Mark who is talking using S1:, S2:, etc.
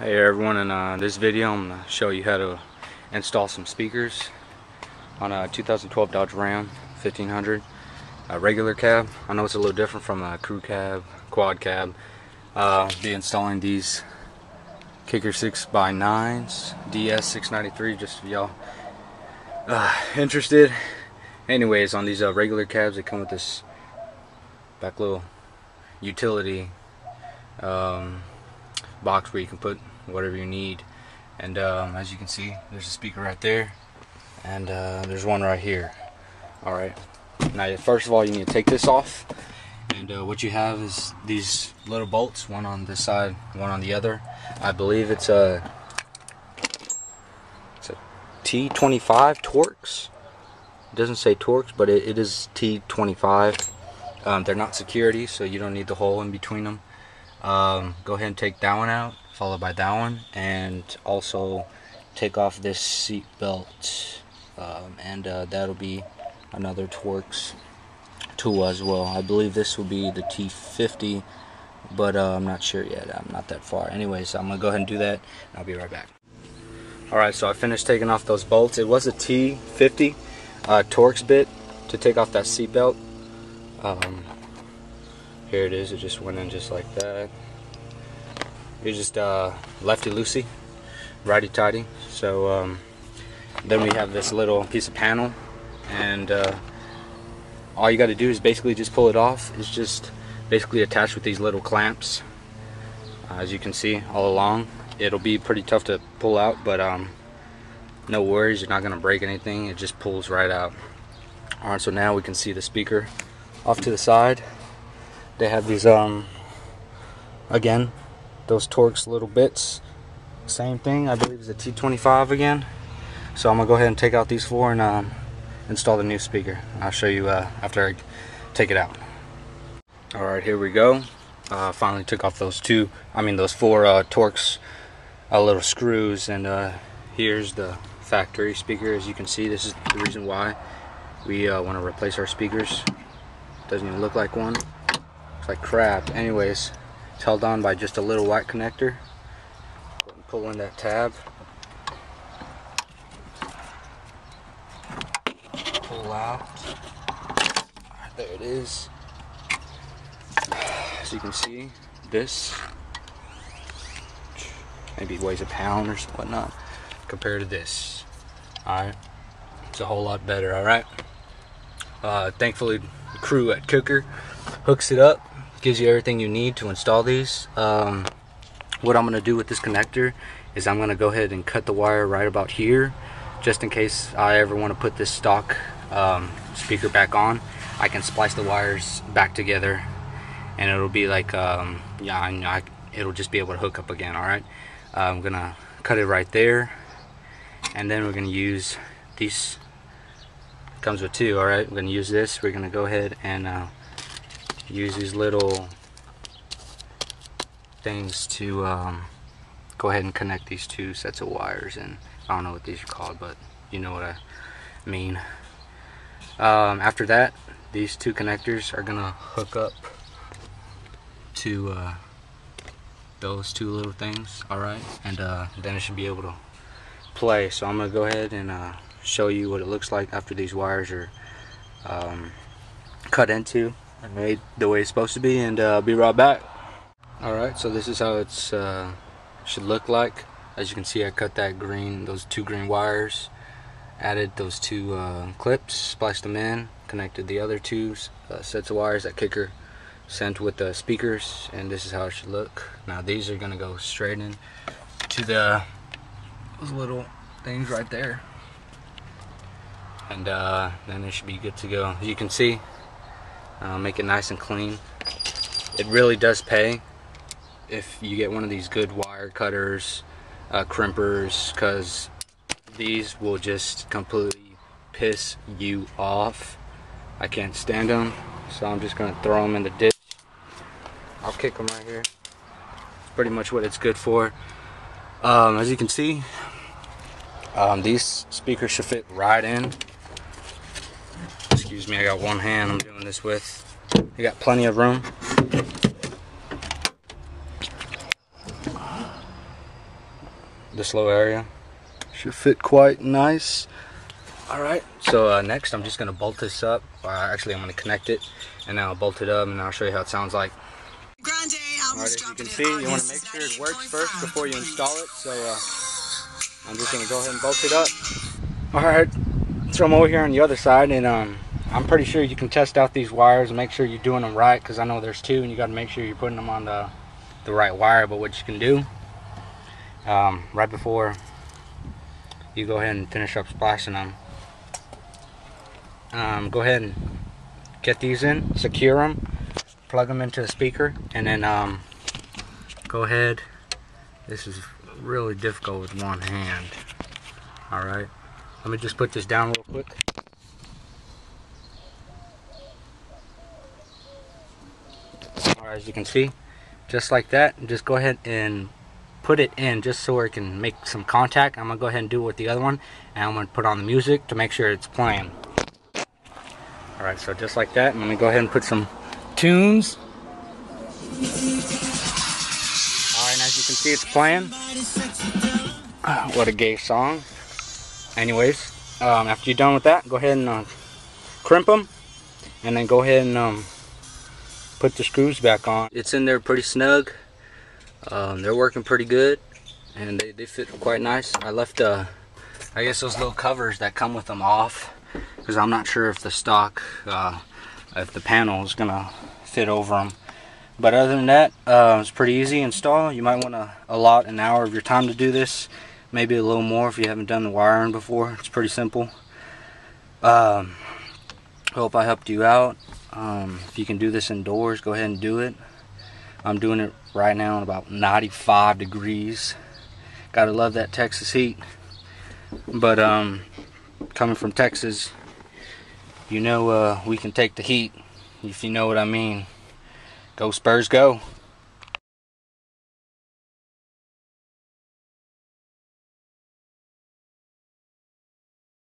S1: Hey everyone, in uh, this video I'm going to show you how to install some speakers on a 2012 Dodge Ram 1500 a regular cab. I know it's a little different from a crew cab, quad cab. Uh, be installing these Kicker 6x9s DS693 just if y'all uh, interested. Anyways, on these uh, regular cabs they come with this back little utility um, box where you can put whatever you need. And um, as you can see there's a speaker right there. And uh, there's one right here. Alright now first of all you need to take this off. And uh, what you have is these little bolts one on this side one on the other. I believe it's a it's a T25 Torx. It doesn't say Torx but it, it is T25 um, they're not security so you don't need the hole in between them um, go ahead and take that one out followed by that one and also take off this seat belt um, and uh, that'll be another Torx tool as well. I believe this will be the T50 but uh, I'm not sure yet. I'm not that far. Anyways I'm gonna go ahead and do that and I'll be right back. Alright so I finished taking off those bolts. It was a T50 uh, Torx bit to take off that seat belt um, here it is, it just went in just like that. You just uh, lefty loosey, righty tighty. So um, then we have this little piece of panel and uh, all you got to do is basically just pull it off. It's just basically attached with these little clamps. Uh, as you can see all along, it'll be pretty tough to pull out, but um, no worries, you're not going to break anything. It just pulls right out. Alright, so now we can see the speaker off to the side they have these um again those Torx little bits. Same thing I believe is a T25 again. So I'm gonna go ahead and take out these four and um, install the new speaker. I'll show you uh, after I take it out. Alright here we go. Uh, finally took off those two I mean those four uh, Torx uh, little screws and uh, here's the factory speaker. As you can see this is the reason why we uh, want to replace our speakers. Doesn't even look like one like crap. Anyways, it's held on by just a little white connector. Pull in that tab. Pull out. There it is. As you can see, this maybe weighs a pound or whatnot compared to this. Alright. It's a whole lot better, alright? Uh, thankfully, the crew at Kicker hooks it up gives you everything you need to install these. Um, what I'm gonna do with this connector is I'm gonna go ahead and cut the wire right about here just in case I ever want to put this stock um, speaker back on. I can splice the wires back together and it'll be like um, yeah I, it'll just be able to hook up again alright uh, I'm gonna cut it right there and then we're gonna use these comes with two alright we're gonna use this. We're gonna go ahead and uh, use these little things to um, go ahead and connect these two sets of wires and I don't know what these are called but you know what I mean. Um, after that these two connectors are gonna hook up to uh, those two little things alright and uh, then it should be able to play. So I'm gonna go ahead and uh, show you what it looks like after these wires are um, cut into and made the way it's supposed to be and uh, I'll be right back. Alright, so this is how it's uh, should look like. As you can see I cut that green, those two green wires, added those two uh, clips, spliced them in, connected the other two uh, sets of wires that kicker sent with the speakers and this is how it should look. Now these are going to go straight in to the little things right there and uh, then it should be good to go. As you can see uh, make it nice and clean. It really does pay if you get one of these good wire cutters uh, crimpers because these will just completely piss you off. I can't stand them so I'm just gonna throw them in the ditch. I'll kick them right here. Pretty much what it's good for. Um, as you can see um, these speakers should fit right in excuse me, I got one hand I'm doing this with. You got plenty of room. this little area. Should fit quite nice. Alright, so uh, next I'm just going to bolt this up. Or actually, I'm to connect it, and then I'll bolt it up, and I'll show you how it sounds like. Alright, as you can see, you want to make sure it works first before you install it. So uh, I'm just going to go ahead and bolt it up. Alright, so I'm over here on the other side, and um, I'm pretty sure you can test out these wires and make sure you're doing them right, because I know there's two, and you got to make sure you're putting them on the, the right wire. But what you can do, um, right before you go ahead and finish up splashing them, um, go ahead and get these in, secure them, plug them into the speaker, and then um, go ahead. This is really difficult with one hand. All right, let me just put this down real quick. All right, as you can see, just like that, just go ahead and put it in just so it can make some contact. I'm gonna go ahead and do it with the other one, and I'm gonna put on the music to make sure it's playing. All right, so just like that, I'm gonna go ahead and put some tunes. All right, and as you can see, it's playing. What a gay song. Anyways, um, after you're done with that, go ahead and uh, crimp them, and then go ahead and um, put the screws back on. It's in there pretty snug. Um, they're working pretty good, and they, they fit quite nice. I left, uh, I guess those little covers that come with them off, because I'm not sure if the stock, uh, if the panel is gonna fit over them. But other than that, uh, it's pretty easy to install. You might want to allot an hour of your time to do this, maybe a little more if you haven't done the wiring before. It's pretty simple. Um, hope I helped you out. Um, if you can do this indoors, go ahead and do it. I'm doing it right now in about 95 degrees. Gotta love that Texas heat. But um, coming from Texas, you know uh, we can take the heat, if you know what I mean. Go Spurs, go.